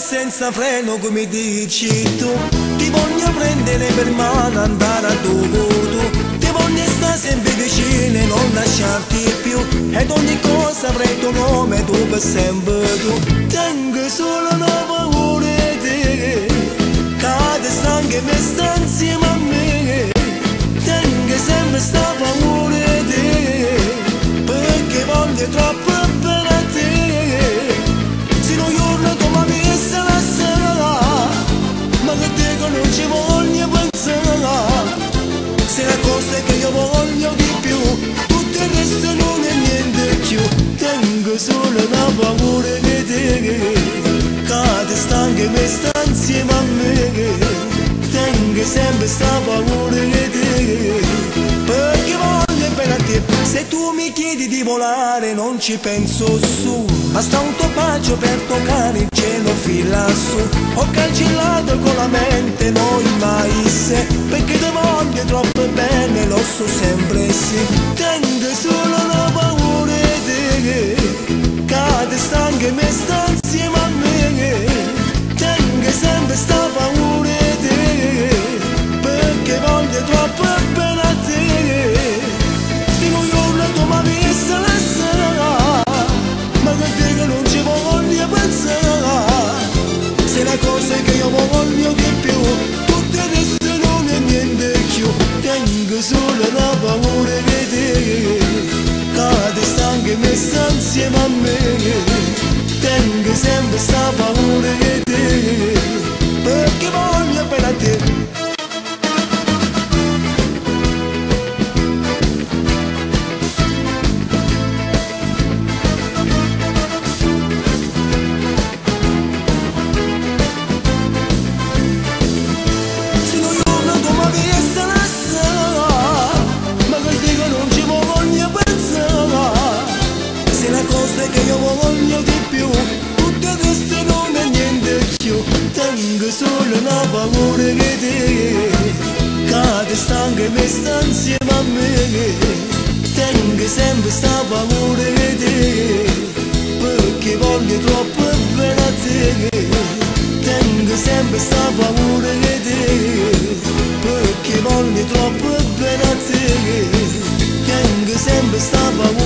senza freno come dici tu. Ti voglio prendere per mano, andare a dove tu. Ti voglio stare sempre vicino e non lasciarti più. Ed ogni cosa avrei tuo nome, tu per sempre tu. Tengo solo una paura di te. Cade stanca e mi sta insieme a me. Tengo sempre sta paura di te. Perché voglio troppo e mi sta insieme a me Tengo sempre sta paura di te. Perché voglio bene a te Se tu mi chiedi di volare non ci penso su. Basta un tuo bacio per toccare il cielo fin lassù. Ho cancellato con la mente noi mai se. Perché ti voglio troppo bene lo so sempre sì. Tengo solo una paura di te Cade stanca e mi sta Solo una paura di te Cade stanca e mi sta insieme a me Resuluna valur gedi Kadistan gemistan siemam mini Tengi sem bista valur gedi Bıkki bolgi tropun benatigi Tengi sem bista valur gedi Bıkki bolgi tropun benatigi Tengi sem bista valur